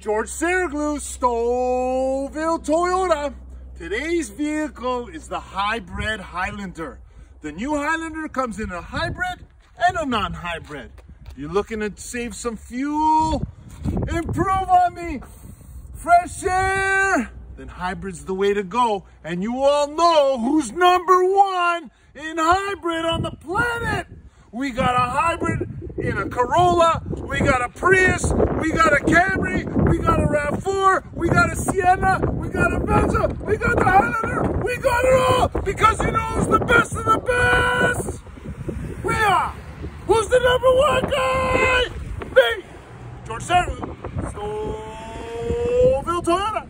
George Saraglu, Stouffville Toyota. Today's vehicle is the hybrid Highlander. The new Highlander comes in a hybrid and a non-hybrid. You're looking to save some fuel, improve on the fresh air, then hybrid's the way to go. And you all know who's number one in hybrid on the planet. We got a hybrid in a Corolla, we got a Prius, we got a Camry, we got a RAV4, we got a Sienna, we got a Venza, we got the Highlander, we got it all because he knows the best of the best. We are. Who's the number one guy? Me, George Sarah, Stouffville Toyota.